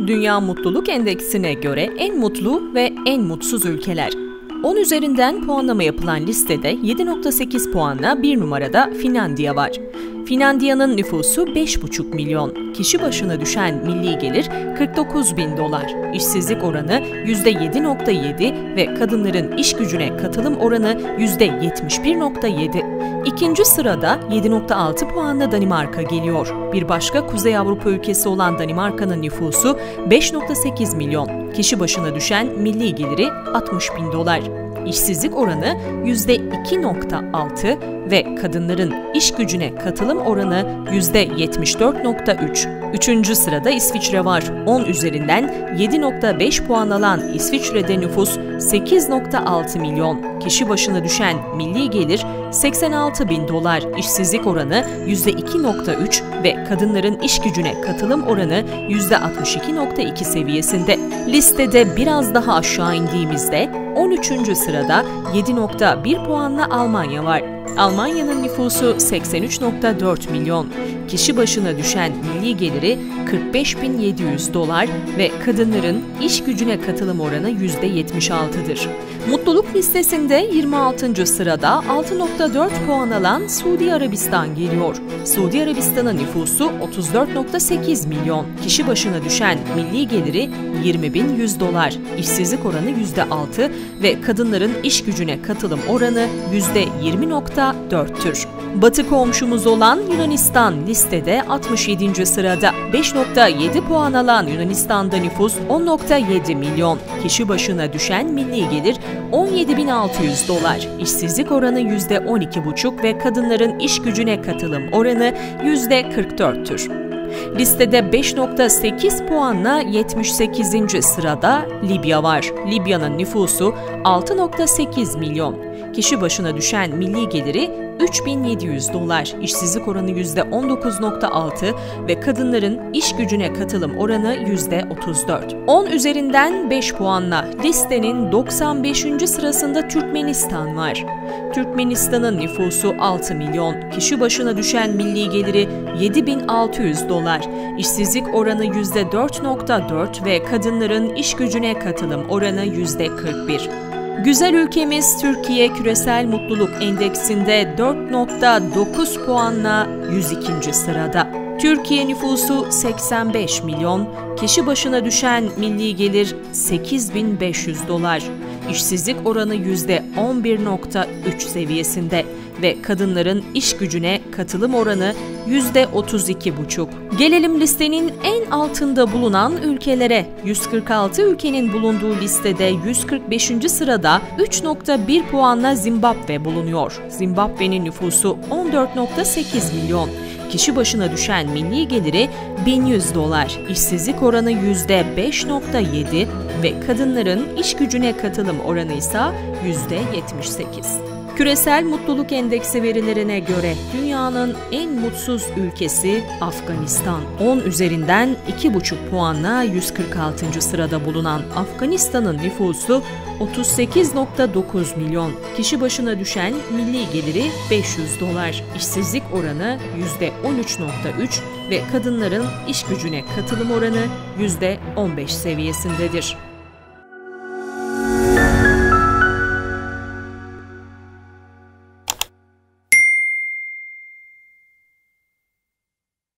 Dünya Mutluluk Endeksine göre en mutlu ve en mutsuz ülkeler. 10 üzerinden puanlama yapılan listede 7.8 puanla bir numarada Finlandiya var. Finlandiya'nın nüfusu 5,5 milyon. Kişi başına düşen milli gelir 49 bin dolar. İşsizlik oranı %7.7 ve kadınların iş gücüne katılım oranı %71.7. İkinci sırada 7.6 puanla Danimarka geliyor. Bir başka Kuzey Avrupa ülkesi olan Danimarka'nın nüfusu 5.8 milyon. Kişi başına düşen milli geliri 60 bin dolar. İşsizlik oranı %2.6 ve kadınların iş gücüne katılım oranı %74.3. Üçüncü sırada İsviçre var. 10 üzerinden 7.5 puan alan İsviçre'de nüfus 8.6 milyon. Kişi başına düşen milli gelir 86 bin dolar. İşsizlik oranı %2.3 ve kadınların iş gücüne katılım oranı %62.2 seviyesinde. Listede biraz daha aşağı indiğimizde 13. sırada 7.1 puanla Almanya var. Almanya'nın nüfusu 83.4 milyon. Kişi başına düşen milli geliri 45.700 dolar ve kadınların iş gücüne katılım oranı %76'dır. Mutluluk listesinde 26. sırada 6.4 puan alan Suudi Arabistan geliyor. Suudi Arabistan'ın nüfusu 34.8 milyon. Kişi başına düşen milli geliri 20.100 dolar. İşsizlik oranı %6 ve kadınların iş gücüne katılım oranı %20.4'tür. Batı komşumuz olan Yunanistan listede 67. sırada. 5.7 puan alan Yunanistan'da nüfus 10.7 milyon. Kişi başına düşen milli gelir 17.600 dolar. İşsizlik oranı %12,5 ve kadınların iş gücüne katılım oranı %44'tür. Listede 5.8 puanla 78. sırada Libya var. Libya'nın nüfusu 6.8 milyon. Kişi başına düşen milli geliri 3700 dolar, işsizlik oranı %19.6 ve kadınların iş gücüne katılım oranı %34. 10 üzerinden 5 puanla listenin 95. sırasında Türkmenistan var. Türkmenistan'ın nüfusu 6 milyon, kişi başına düşen milli geliri 7600 dolar, işsizlik oranı %4.4 ve kadınların iş gücüne katılım oranı %41. Güzel ülkemiz Türkiye Küresel Mutluluk Endeksinde 4.9 puanla 102. sırada. Türkiye nüfusu 85 milyon, kişi başına düşen milli gelir 8500 dolar. İşsizlik oranı %11.3 seviyesinde ve kadınların iş gücüne katılım oranı %32,5. Gelelim listenin en altında bulunan ülkelere. 146 ülkenin bulunduğu listede 145. sırada 3.1 puanla Zimbabwe bulunuyor. Zimbabwe'nin nüfusu 14.8 milyon. Kişi başına düşen milli geliri 1100 dolar, işsizlik oranı %5.7 ve kadınların iş gücüne katılım oranı ise %78. Küresel Mutluluk Endeksi verilerine göre dünyanın en mutsuz ülkesi Afganistan. 10 üzerinden 2,5 puanla 146. sırada bulunan Afganistan'ın nüfusu 38.9 milyon. Kişi başına düşen milli geliri 500 dolar. İşsizlik oranı %13.3 ve kadınların iş gücüne katılım oranı %15 seviyesindedir.